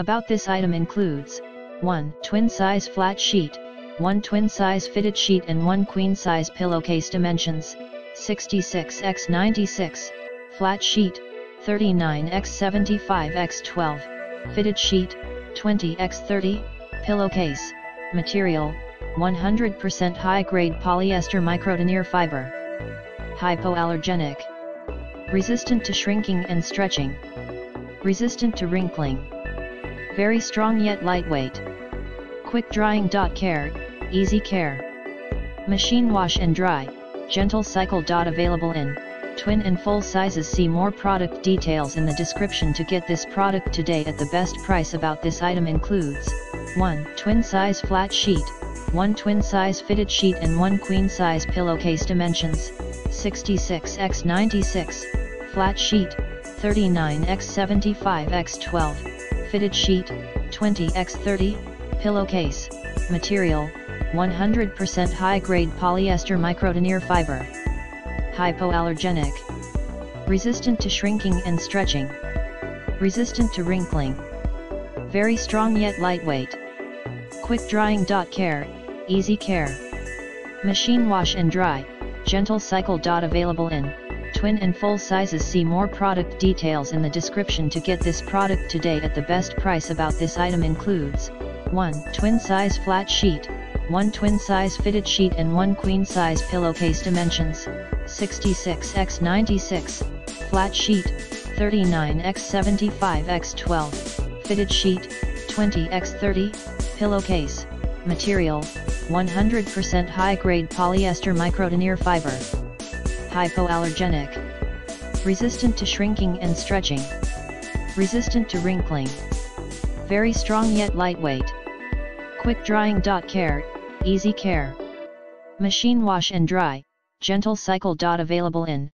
About this item includes 1. Twin size flat sheet, 1 twin size fitted sheet and 1 queen size pillowcase dimensions, 66 x 96, flat sheet, 39 x 75 x 12, fitted sheet, 20 x 30, pillowcase, material, 100% high-grade polyester microdenier fiber. Hypoallergenic. Resistant to shrinking and stretching. Resistant to wrinkling. Very strong yet lightweight. Quick drying. Care, easy care. Machine wash and dry, gentle cycle. Available in twin and full sizes. See more product details in the description to get this product today at the best price. About this item includes 1. Twin size flat sheet, 1 twin size fitted sheet and 1 queen size pillowcase dimensions, 66 x 96, flat sheet, 39 x 75 x 12, fitted sheet, 20 x 30, pillowcase, material, 100% high-grade polyester microdenier fiber. Hypoallergenic. Resistant to shrinking and stretching. Resistant to wrinkling. Very strong yet lightweight. Quick drying. Care, easy care. Machine wash and dry, gentle cycle. Available in twin and full sizes. See more product details in the description to get this product today at the best price. About this item includes 1 twin size flat sheet, 1 twin size fitted sheet and 1 queen size pillowcase dimensions, 66 x 96, flat sheet, 39 x 75 x 12, fitted sheet, 20 x 30, pillowcase, material, 100% high-grade polyester microdenier fiber. Hypoallergenic. Resistant to shrinking and stretching. Resistant to wrinkling. Very strong yet lightweight. Quick drying. Dot care, easy care. Machine wash and dry, gentle cycle. Dot available in